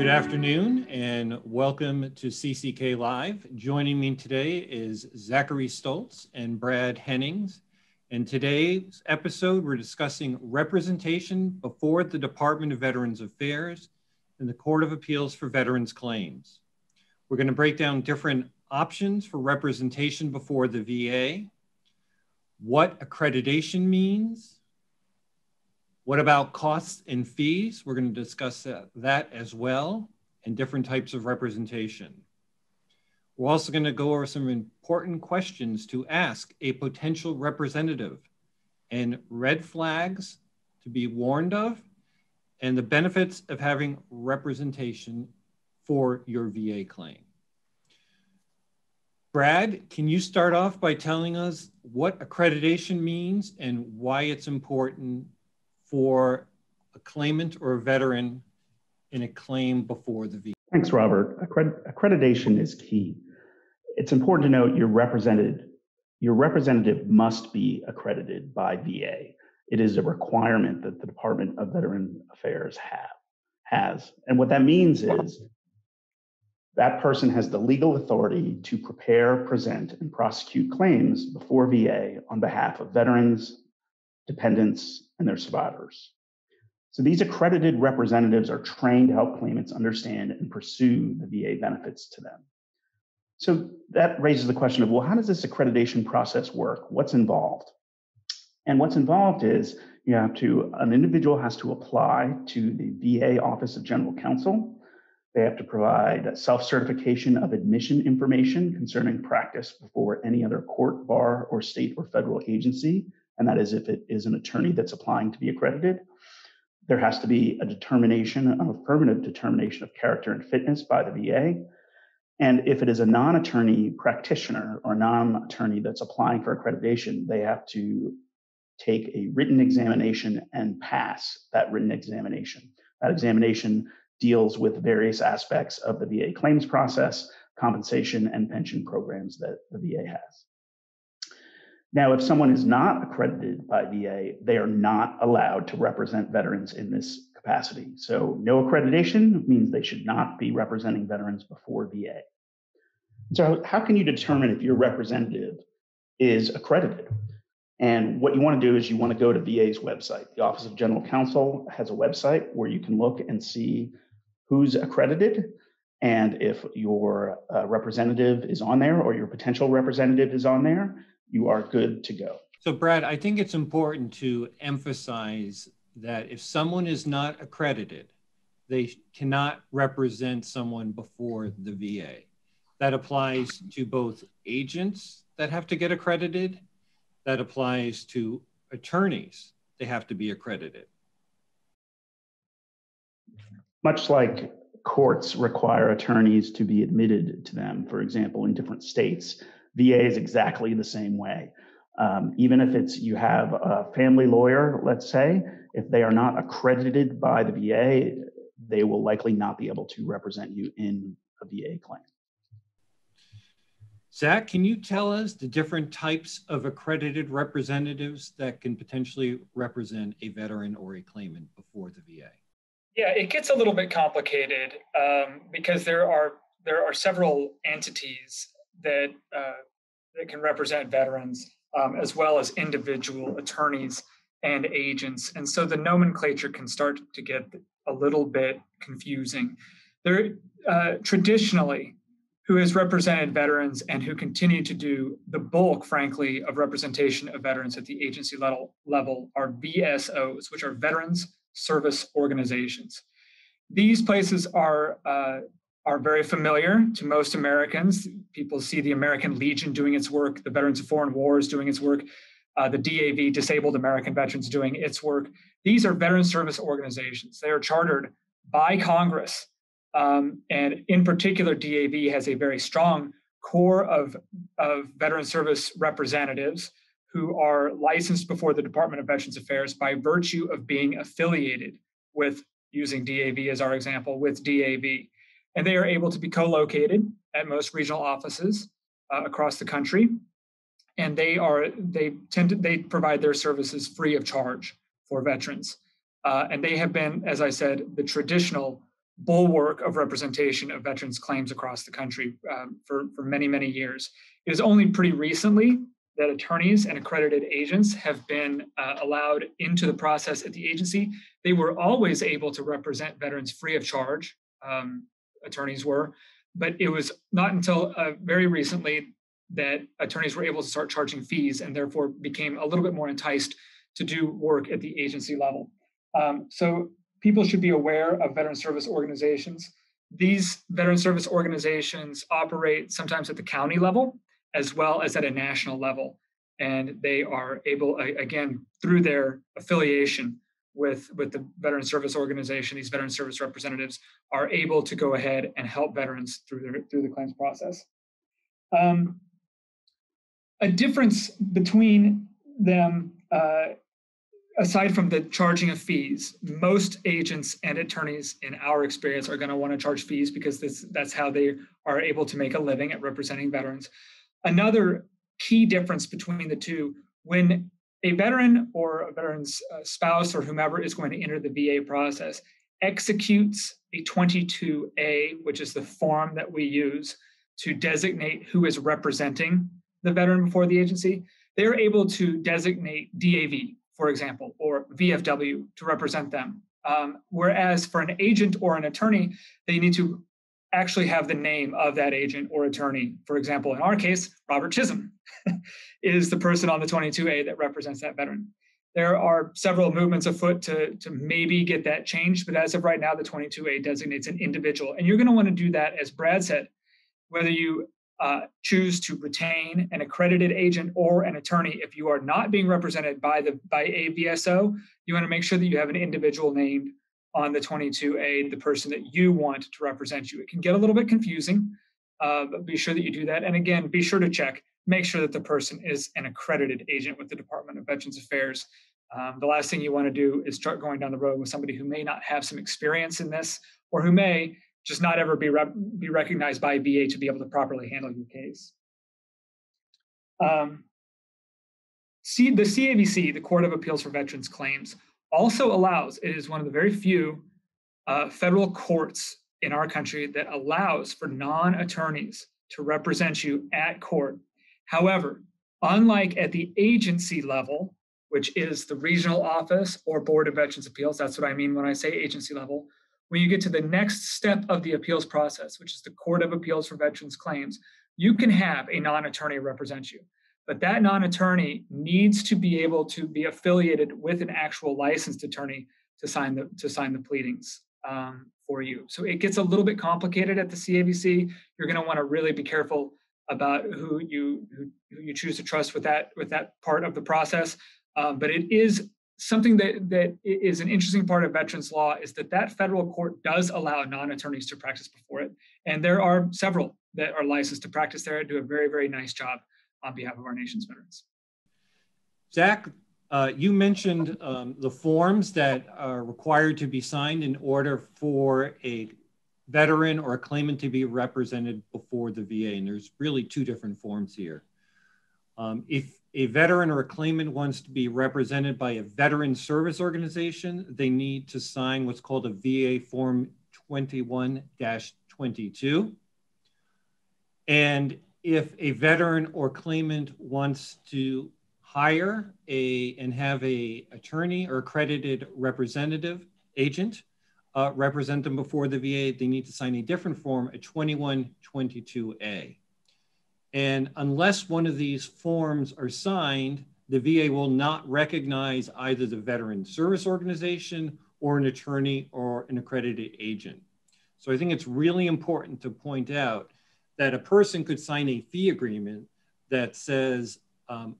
Good afternoon and welcome to CCK Live. Joining me today is Zachary Stolz and Brad Hennings. In today's episode, we're discussing representation before the Department of Veterans Affairs and the Court of Appeals for Veterans Claims. We're going to break down different options for representation before the VA, what accreditation means, what about costs and fees? We're going to discuss that as well and different types of representation. We're also going to go over some important questions to ask a potential representative and red flags to be warned of and the benefits of having representation for your VA claim. Brad, can you start off by telling us what accreditation means and why it's important for a claimant or a veteran in a claim before the VA? Thanks, Robert. Accred- accreditation is key. It's important to note represented. Your representative must be accredited by VA. It is a requirement that the Department of Veteran Affairs have has. And what that means is that person has the legal authority to prepare, present, and prosecute claims before VA on behalf of veterans, dependents, and their survivors. So these accredited representatives are trained to help claimants understand and pursue the VA benefits to them. So that raises the question of well, how does this accreditation process work? What's involved? And what's involved is you have to, an individual has to apply to the VA Office of General Counsel. They have to provide self certification of admission information concerning practice before any other court, bar, or state or federal agency and that is if it is an attorney hmm. that's applying to be accredited. There has to be a determination, an affirmative determination of character and fitness by the VA. And if it is a non attorney practitioner or non attorney that's applying for accreditation, they have to take a written examination and pass that written examination. That examination deals with various aspects of the VA claims process, compensation, and pension programs that the VA has. Now, if someone is not accredited by VA, they are not allowed to represent veterans in this capacity. So, no accreditation means they should not be representing veterans before VA. So, how can you determine if your representative is accredited? And what you want to do is you want to go to VA's website. The Office of General Counsel has a website where you can look and see who's accredited and if your uh, representative is on there or your potential representative is on there you are good to go. So, Brad, I think it's important to emphasize that if someone is not accredited, they cannot represent someone before the VA. That applies to both agents that have to get accredited, that applies to attorneys, they have to be accredited. Much like courts require attorneys to be admitted to them, for example, in different states, VA is exactly the same way. Um, even if it's you have a family lawyer, let's say, if they are not accredited by the VA, they will likely not be able to represent you in a VA claim. Zach, can you tell us the different types of accredited representatives that can potentially represent a veteran or a claimant before the VA? Yeah, it gets a little bit complicated um, because there are there are several entities that uh, that can represent veterans, um, as well as individual attorneys and agents. And so the nomenclature can start to get a little bit confusing. There, uh, traditionally, who has represented veterans and who continue to do the bulk, frankly, of representation of veterans at the agency level, level are VSOs, which are Veterans Service Organizations. These places are uh, are very familiar to most Americans. People see the American Legion doing its work, the Veterans of Foreign Wars doing its work, uh, the DAV, Disabled American Veterans, doing its work. These are veteran service organizations. They are chartered by Congress. Um, and in particular, DAV has a very strong core of, of veteran service representatives who are licensed before the Department of Veterans Affairs by virtue of being affiliated with, using DAV as our example, with DAV and they are able to be co-located at most regional offices uh, across the country and they are they tend to they provide their services free of charge for veterans uh, and they have been as i said the traditional bulwark of representation of veterans claims across the country um, for, for many, many years. It is only pretty recently that attorneys and accredited agents have been uh, allowed into the process at the agency. They were always able to represent veterans free of charge, um, attorneys were, but it was not until uh, very recently that attorneys were able to start charging fees and therefore became a little bit more enticed to do work at the agency level. Um, so people should be aware of veteran service organizations. These veteran service organizations operate sometimes at the county level as well as at a national level. And they are able, again, through their affiliation with, with the veteran service organization, these veteran service representatives are able to go ahead and help veterans through, their, through the claims process. Um, a difference between them uh, aside from the charging of fees, most agents and attorneys, in our experience, are going to want to charge fees because this, that's how they are able to make a living at representing veterans. Another key difference between the two when a veteran or a veteran's uh, spouse or whomever is going to enter the VA process executes a 22A, which is the form that we use to designate who is representing the veteran before the agency, they're able to designate DAV, for example, or VFW to represent them. Um, whereas for an agent or an attorney, they need to actually have the name of that agent or attorney. For example, in our case, Robert Chisholm is the person on the 22A that represents that veteran. There are several movements afoot to, to maybe get that changed, but as of right now, the 22A designates an individual. And you're going to want to do that, as Brad said, whether you uh, choose to retain an accredited agent or an attorney if you are not being represented by the by a VSO, you want to make sure that you have an individual named on the 22A, the person that you want to represent you. It can get a little bit confusing, uh, but be sure that you do that. And again, be sure to check, make sure that the person is an accredited agent with the Department of Veterans Affairs. Um, the last thing you want to do is start going down the road with somebody who may not have some experience in this or who may just not ever be, be recognized by VA to be able to properly handle your case. Um, C, the CAVC, the Court of Appeals for Veterans Claims, also allows, it is one of the very few uh, federal courts in our country that allows for non attorneys to represent you at court. However, unlike at the agency level, which is the regional office or Board of Veterans Appeals, that's what I mean when I say agency level, when you get to the next step of the appeals process, which is the Court of Appeals for Veterans Claims, you can have a non attorney represent you. But that non attorney needs to be able to be affiliated with an actual licensed attorney to sign the, to sign the pleadings um, for you. So it gets a little bit complicated at the CAVC. You're going to want to really be careful about who you who, who, you choose to trust with that with that part of the process. Um, but it is something that, that is an interesting part of veterans law is that that federal court does allow non-attorneys to practice before it and there are several that are licensed to practice there and do a very very nice job on behalf of our nation's veterans zach uh, you mentioned um, the forms that are required to be signed in order for a veteran or a claimant to be represented before the va and there's really two different forms here um, if a veteran or a claimant wants to be represented by a veteran service organization, they need to sign what's called a VA Form 21 22. And if a veteran or claimant wants to hire a and have a attorney or accredited representative agent uh, represent them before the VA, they need to sign a different form, a 2122A. And unless one of these forms are signed, the VA will not recognize either the veteran service organization or an attorney or an accredited agent. So I think it's really important to point out that a person could sign a fee agreement that says, um,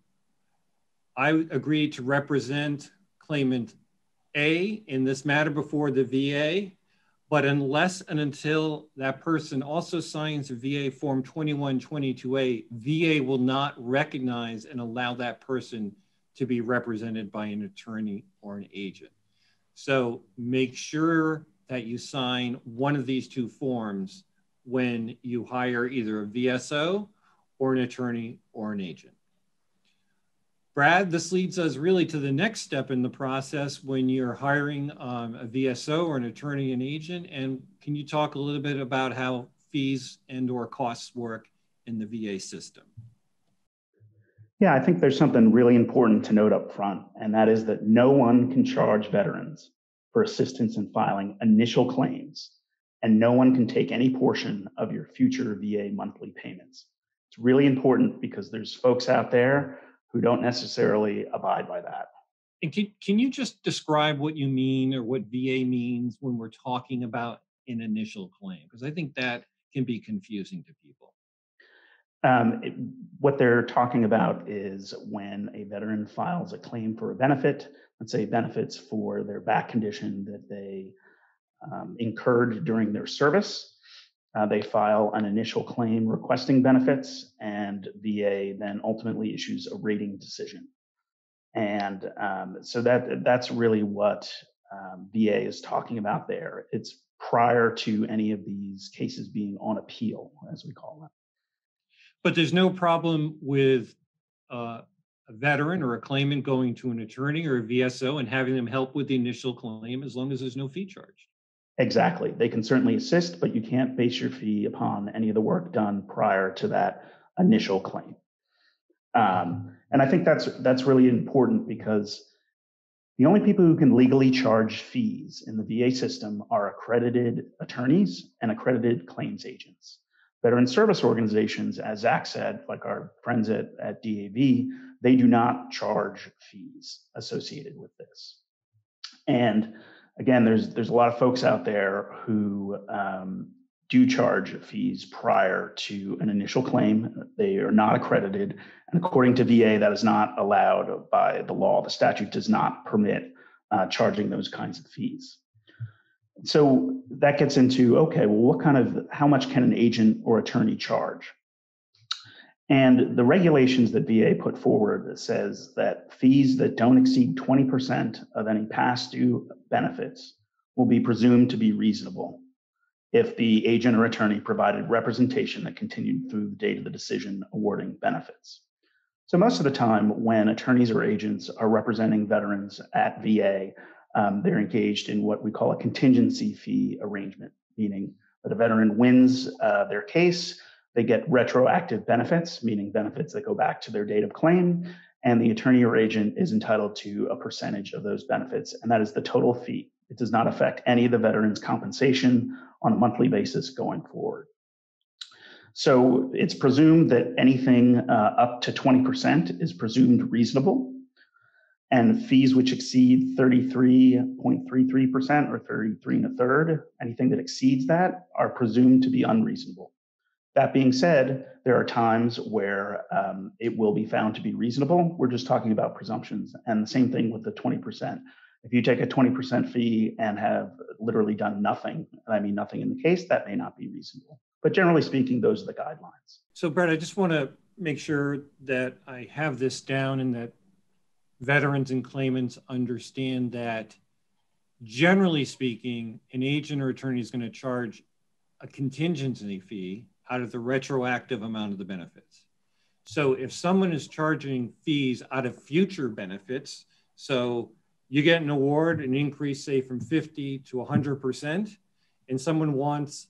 I agree to represent claimant A in this matter before the VA but unless and until that person also signs a VA Form 2122A, VA will not recognize and allow that person to be represented by an attorney or an agent. So make sure that you sign one of these two forms when you hire either a VSO or an attorney or an agent. Brad, this leads us really to the next step in the process when you're hiring um, a VSO or an attorney and agent. And can you talk a little bit about how fees and or costs work in the VA system? Yeah, I think there's something really important to note up front, and that is that no one can charge veterans for assistance in filing initial claims, and no one can take any portion of your future VA monthly payments. It's really important because there's folks out there who don't necessarily abide by that. And can, can you just describe what you mean or what VA means when we're talking about an initial claim? Because I think that can be confusing to people. Um, it, what they're talking about is when a veteran files a claim for a benefit, let's say benefits for their back condition that they um, incurred during their service. Uh, they file an initial claim requesting benefits, and VA then ultimately issues a rating decision. And um, so that that's really what um, VA is talking about there. It's prior to any of these cases being on appeal, as we call them. But there's no problem with uh, a veteran or a claimant going to an attorney or a VSO and having them help with the initial claim as long as there's no fee charged. Exactly. They can certainly assist, but you can't base your fee upon any of the work done prior to that initial claim. Um, and I think that's that's really important because the only people who can legally charge fees in the VA system are accredited attorneys and accredited claims agents. Veteran service organizations, as Zach said, like our friends at, at DAV, they do not charge fees associated with this. And again, there's there's a lot of folks out there who um, do charge fees prior to an initial claim. They are not accredited, and according to VA, that is not allowed by the law. The statute does not permit uh, charging those kinds of fees. So that gets into okay, well, what kind of how much can an agent or attorney charge? And the regulations that VA put forward says that fees that don't exceed 20% of any past due benefits will be presumed to be reasonable if the agent or attorney provided representation that continued through the date of the decision awarding benefits. So, most of the time, when attorneys or agents are representing veterans at VA, um, they're engaged in what we call a contingency fee arrangement, meaning that a veteran wins uh, their case they get retroactive benefits, meaning benefits that go back to their date of claim, and the attorney or agent is entitled to a percentage of those benefits, and that is the total fee. It does not affect any of the veteran's compensation on a monthly basis going forward. So it's presumed that anything uh, up to 20% is presumed reasonable, and fees which exceed 33.33% or 33 and a third, anything that exceeds that, are presumed to be unreasonable. That being said, there are times where um, it will be found to be reasonable. We're just talking about presumptions. And the same thing with the 20%. If you take a 20% fee and have literally done nothing, and I mean nothing in the case, that may not be reasonable. But generally speaking, those are the guidelines. So, Brett, I just want to make sure that I have this down and that veterans and claimants understand that generally speaking, an agent or attorney is going to charge a contingency fee out of the retroactive amount of the benefits. So if someone is charging fees out of future benefits, so you get an award, an increase, say from 50 to 100%, and someone wants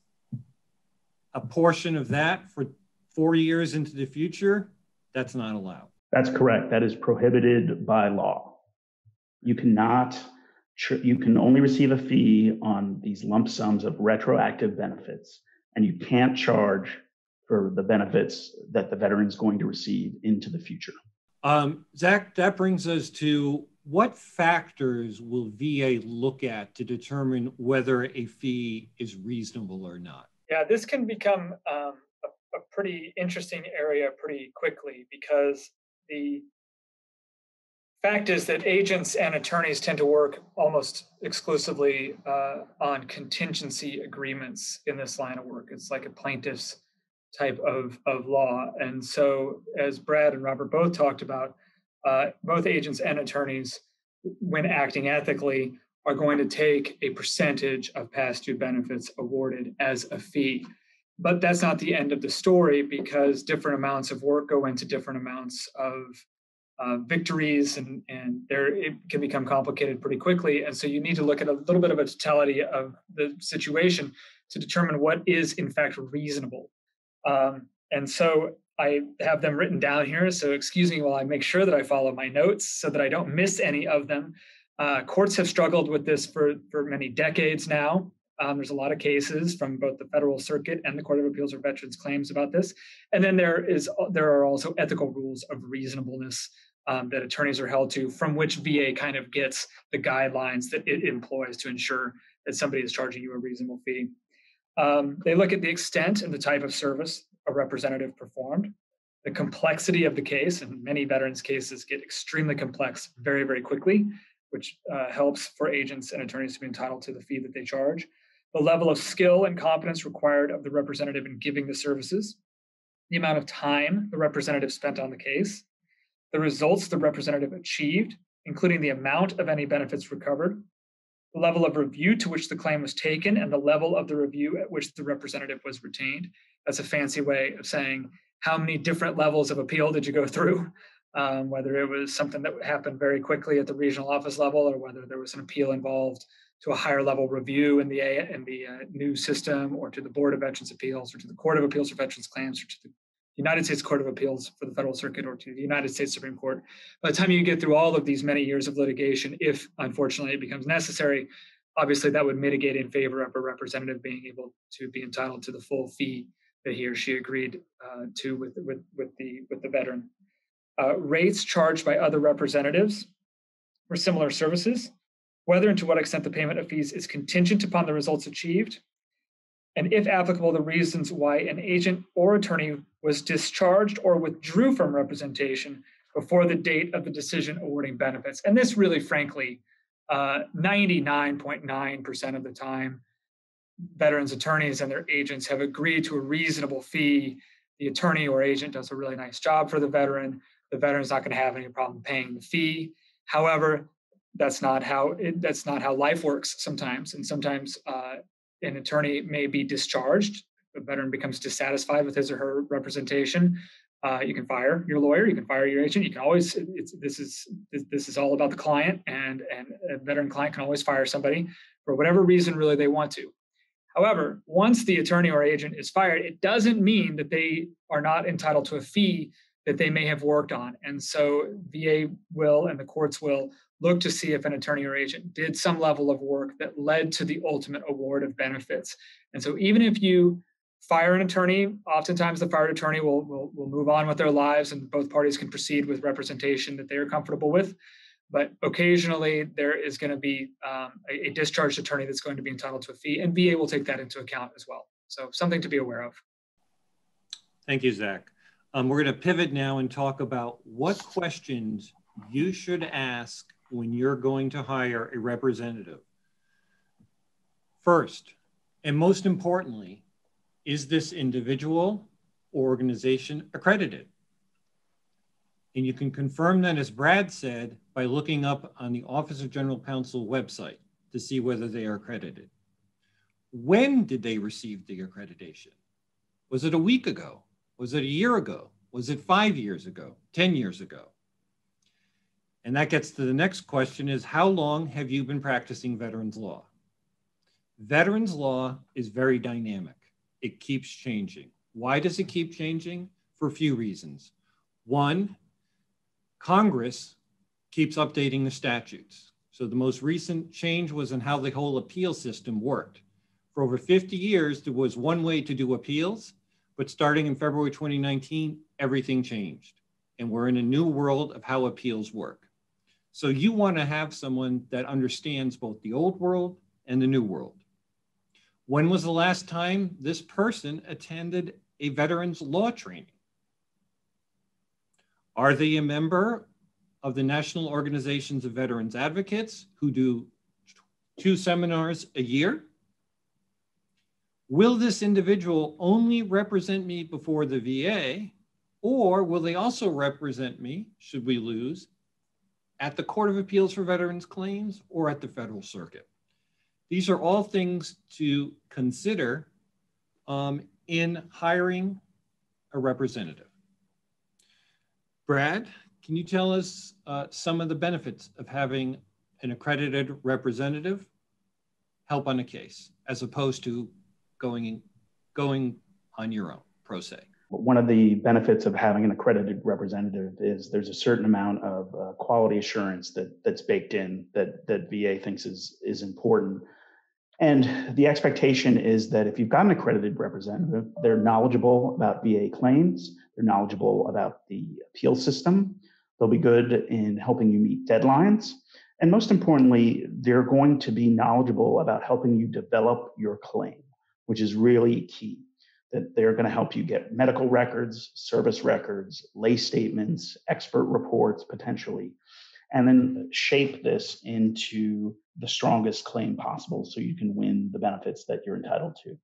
a portion of that for four years into the future, that's not allowed. That's correct. That is prohibited by law. You cannot, you can only receive a fee on these lump sums of retroactive benefits and you can't charge for the benefits that the veteran is going to receive into the future. Um, Zach, that brings us to what factors will VA look at to determine whether a fee is reasonable or not? Yeah, this can become um, a, a pretty interesting area pretty quickly because the fact is that agents and attorneys tend to work almost exclusively uh, on contingency agreements in this line of work. It's like a plaintiff's type of, of law. And so, as Brad and Robert both talked about, uh, both agents and attorneys, when acting ethically, are going to take a percentage of past due benefits awarded as a fee. But that's not the end of the story because different amounts of work go into different amounts of uh, victories and and there it can become complicated pretty quickly. And so you need to look at a little bit of a totality of the situation to determine what is in fact reasonable. Um, and so i have them written down here. So excuse me while i make sure that i follow my notes so that i don't miss any of them. Uh, courts have struggled with this for for many decades now. Um, there's a lot of cases from both the federal circuit and the court of appeals for veterans claims about this. And then there is there are also ethical rules of reasonableness um, that attorneys are held to, from which VA kind of gets the guidelines that it employs to ensure that somebody is charging you a reasonable fee. Um, they look at the extent and the type of service a representative performed, the complexity of the case, and many veterans' cases get extremely complex very, very quickly, which uh, helps for agents and attorneys to be entitled to the fee that they charge, the level of skill and competence required of the representative in giving the services, the amount of time the representative spent on the case, the results the representative achieved, including the amount of any benefits recovered, the level of review to which the claim was taken, and the level of the review at which the representative was retained. That's a fancy way of saying how many different levels of appeal did you go through, um, whether it was something that happened very quickly at the regional office level or whether there was an appeal involved to a higher level review in the in the uh, new system or to the board of veterans appeals or to the court of appeals for veterans claims or to the United States Court of Appeals for the Federal Circuit or to the United States Supreme Court. By the time you get through all of these many years of litigation, if unfortunately it becomes necessary, obviously that would mitigate in favor of a representative being able to be entitled to the full fee that he or she agreed uh, to with, with, with, the, with the veteran. Uh, rates charged by other representatives for similar services, whether and to what extent the payment of fees is contingent upon the results achieved, and if applicable, the reasons why an agent or attorney was discharged or withdrew from representation before the date of the decision awarding benefits. And this really, frankly, 99.9% uh, of the time, veterans attorneys and their agents have agreed to a reasonable fee. The attorney or agent does a really nice job for the veteran. The veteran's not going to have any problem paying the fee. However, that's not how it, that's not how life works sometimes, and sometimes uh, an attorney may be discharged. A veteran becomes dissatisfied with his or her representation. Uh, you can fire your lawyer. You can fire your agent. You can always. this is this is all about the client, and and a veteran client can always fire somebody for whatever reason really they want to. However, once the attorney or agent is fired, it doesn't mean that they are not entitled to a fee that they may have worked on. And so VA will and the courts will look to see if an attorney or agent did some level of work that led to the ultimate award of benefits. And so even if you fire an attorney, oftentimes the fired attorney will, will, will move on with their lives and both parties can proceed with representation that they are comfortable with. But occasionally there is going to be um, a, a discharged attorney that's going to be entitled to a fee, and VA will take that into account as well. So something to be aware of. Thank you, Zach. Um, we're going to pivot now and talk about what questions you should ask when you're going to hire a representative. First, and most importantly, is this individual or organization accredited? And you can confirm that, as Brad said, by looking up on the Office of General Counsel website to see whether they are accredited. When did they receive the accreditation? Was it a week ago? Was it a year ago? Was it five years ago? 10 years ago? And that gets to the next question is how long have you been practicing veterans law? Veterans law is very dynamic. It keeps changing. Why does it keep changing? For a few reasons. One, Congress keeps updating the statutes. So the most recent change was in how the whole appeal system worked. For over 50 years, there was one way to do appeals, but starting in February 2019, everything changed. And we're in a new world of how appeals work. So you want to have someone that understands both the old world and the new world. When was the last time this person attended a veterans law training? Are they a member of the National Organizations of Veterans Advocates who do two seminars a year? Will this individual only represent me before the VA, or will they also represent me, should we lose, at the Court of Appeals for Veterans Claims or at the Federal Circuit. These are all things to consider um, in hiring a representative. Brad, can you tell us uh, some of the benefits of having an accredited representative help on a case as opposed to going going on your own pro se? One of the benefits of having an accredited representative is there's a certain amount of uh, quality assurance that that's baked in that that VA thinks is is important. And the expectation is that if you've got an accredited representative, they're knowledgeable about VA claims, they're knowledgeable about the appeal system, they'll be good in helping you meet deadlines, and most importantly, they're going to be knowledgeable about helping you develop your claim, which is really key. That they're going to help you get medical records, service records, lay statements, expert reports potentially, and then shape this into the strongest claim possible so you can win the benefits that you're entitled to.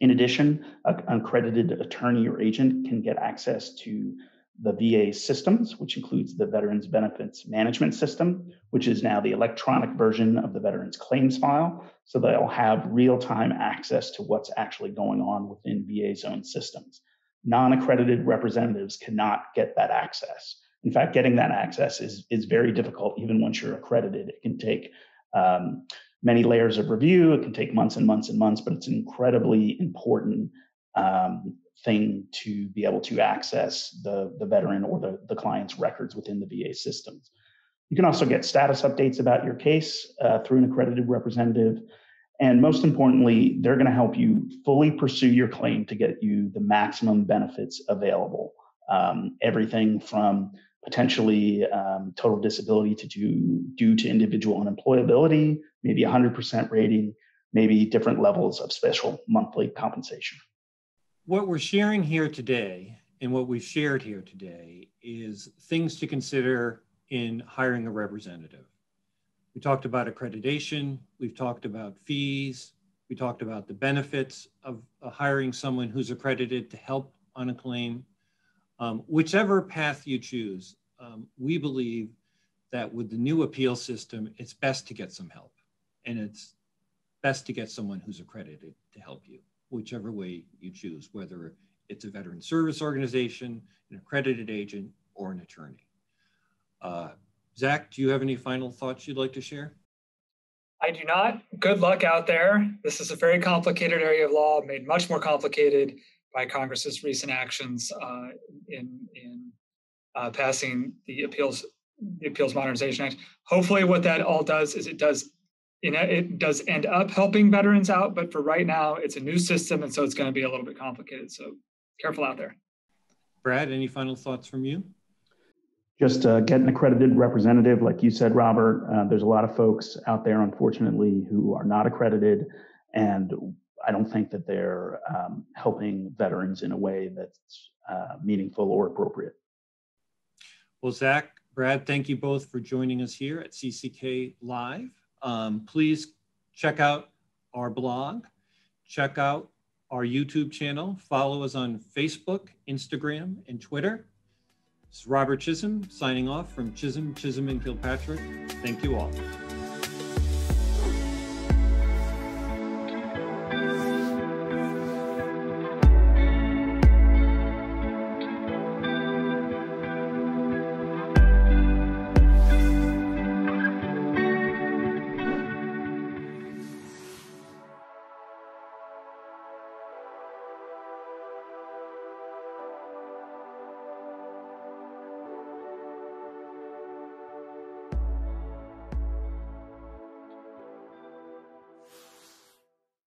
In addition, an accredited attorney or agent can get access to the VA systems, which includes the Veterans Benefits Management System, which is now the electronic version of the Veterans Claims File. So they'll have real time access to what's actually going on within VA's own systems. Non accredited representatives cannot get that access. In fact, getting that access is, is very difficult, even once you're accredited. It can take um, many layers of review, it can take months and months and months, but it's incredibly important um, thing to be able to access the, the veteran or the, the client's records within the VA systems. You can also get status updates about your case uh, through an accredited representative. And most importantly, they're going to help you fully pursue your claim to get you the maximum benefits available. Um, everything from potentially um, total disability to do due to individual unemployability, maybe 100% rating, maybe different levels of special monthly compensation what we're sharing here today and what we've shared here today is things to consider in hiring a representative. We talked about accreditation, we've talked about fees, we talked about the benefits of hiring someone who's accredited to help on a claim. Um, whichever path you choose, um, we believe that with the new appeal system, it's best to get some help and it's best to get someone who's accredited to help you whichever way you choose, whether it's a veteran service organization, an accredited agent, or an attorney. Uh, Zach, do you have any final thoughts you'd like to share? I do not. Good luck out there. This is a very complicated area of law, made much more complicated by Congress's recent actions uh, in in uh, passing the appeals the Appeals Modernization Act. Hopefully, what that all does is it does you know, it does end up helping veterans out, but for right now, it's a new system, and so it's going to be a little bit complicated. So careful out there. Brad, any final thoughts from you? Just uh, get an accredited representative, like you said, Robert. Uh, there's a lot of folks out there, unfortunately, who are not accredited, and I don't think that they're um, helping veterans in a way that's uh, meaningful or appropriate. Well, Zach, Brad, thank you both for joining us here at CCK Live. Um, please check out our blog, check out our YouTube channel, follow us on Facebook, Instagram, and Twitter. This is Robert Chisholm signing off from Chisholm, Chisholm, and Kilpatrick. Thank you all.